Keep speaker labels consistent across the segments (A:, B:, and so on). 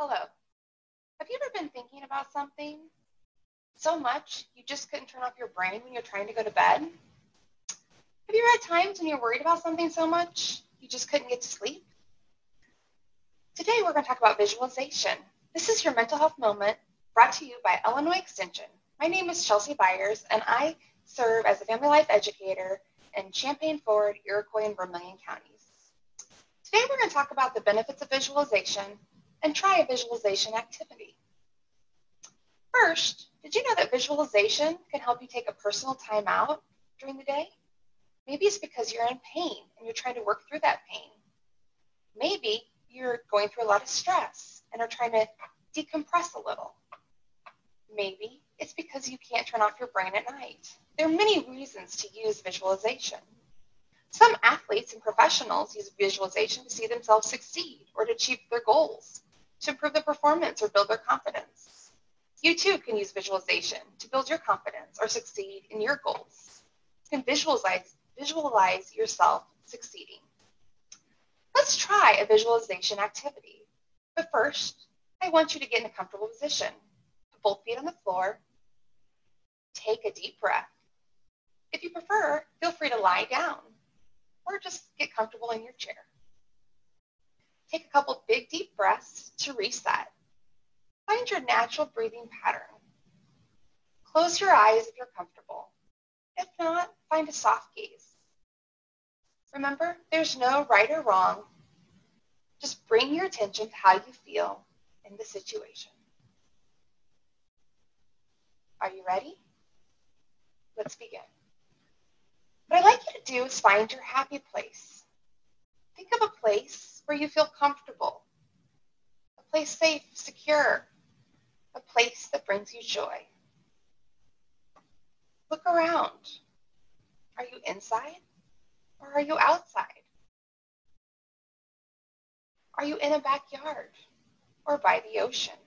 A: Hello. Have you ever been thinking about something so much you just couldn't turn off your brain when you're trying to go to bed? Have you had times when you're worried about something so much you just couldn't get to sleep? Today we're going to talk about visualization. This is your mental health moment brought to you by Illinois Extension. My name is Chelsea Byers and I serve as a family life educator in Champaign, Ford, Iroquois, and Vermilion counties. Today we're going to talk about the benefits of visualization and try a visualization activity. First, did you know that visualization can help you take a personal time out during the day? Maybe it's because you're in pain and you're trying to work through that pain. Maybe you're going through a lot of stress and are trying to decompress a little. Maybe it's because you can't turn off your brain at night. There are many reasons to use visualization. Some athletes and professionals use visualization to see themselves succeed or to achieve their goals, to improve their performance or build their confidence. You too can use visualization to build your confidence or succeed in your goals. You can visualize, visualize yourself succeeding. Let's try a visualization activity. But first, I want you to get in a comfortable position. Put both feet on the floor. Take a deep breath. If you prefer, feel free to lie down or just get comfortable in your chair. Take a couple big deep breaths to reset. Find your natural breathing pattern. Close your eyes if you're comfortable. If not, find a soft gaze. Remember, there's no right or wrong. Just bring your attention to how you feel in the situation. Are you ready? Let's begin. What I'd like you to do is find your happy place. Think of a place where you feel comfortable, a place safe, secure, a place that brings you joy. Look around. Are you inside or are you outside? Are you in a backyard or by the ocean?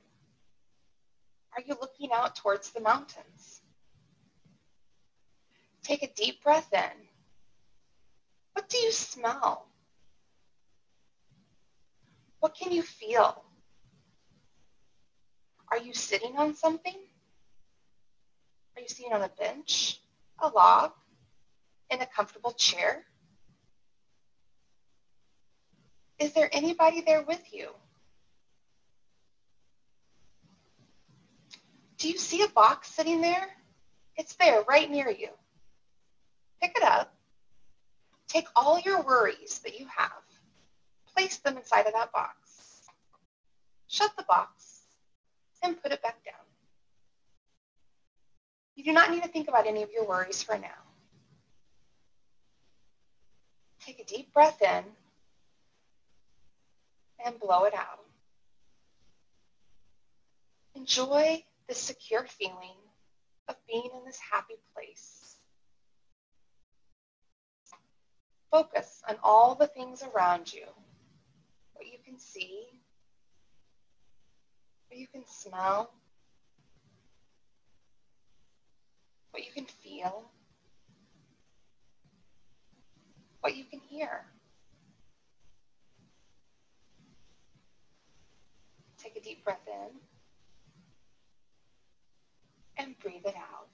A: Are you looking out towards the mountains? Take a deep breath in. What do you smell? What can you feel? Are you sitting on something? Are you sitting on a bench, a log, in a comfortable chair? Is there anybody there with you? Do you see a box sitting there? It's there right near you pick it up, take all your worries that you have, place them inside of that box, shut the box, and put it back down. You do not need to think about any of your worries for now. Take a deep breath in and blow it out. Enjoy the secure feeling of being in this happy place. Focus on all the things around you, what you can see, what you can smell, what you can feel, what you can hear. Take a deep breath in and breathe it out.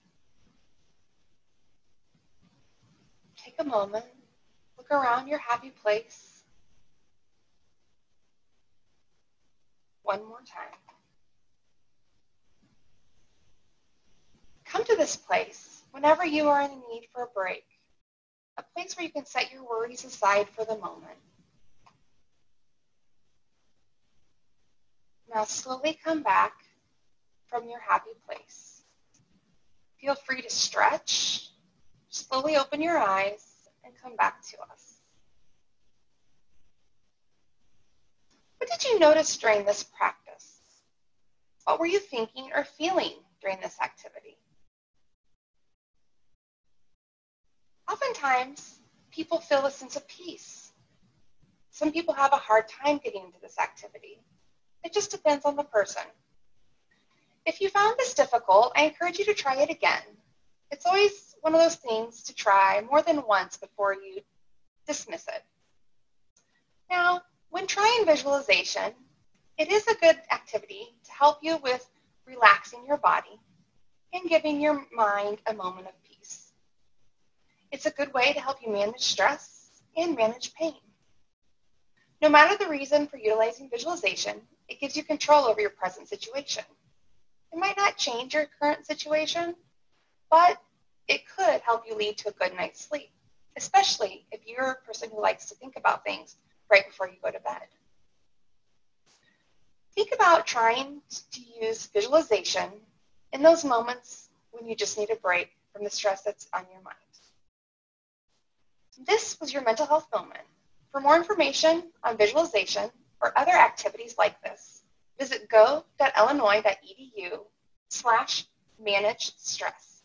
A: Take a moment Look around your happy place. One more time. Come to this place whenever you are in need for a break, a place where you can set your worries aside for the moment. Now slowly come back from your happy place. Feel free to stretch. Slowly open your eyes and come back to us. What did you notice during this practice? What were you thinking or feeling during this activity? Oftentimes, people feel a sense of peace. Some people have a hard time getting into this activity. It just depends on the person. If you found this difficult, I encourage you to try it again. It's always one of those things to try more than once before you dismiss it. Now, when trying visualization, it is a good activity to help you with relaxing your body and giving your mind a moment of peace. It's a good way to help you manage stress and manage pain. No matter the reason for utilizing visualization, it gives you control over your present situation. It might not change your current situation, but it could help you lead to a good night's sleep, especially if you're a person who likes to think about things right before you go to bed. Think about trying to use visualization in those moments when you just need a break from the stress that's on your mind. This was your mental health moment. For more information on visualization or other activities like this, visit go.illinois.edu slash manage stress.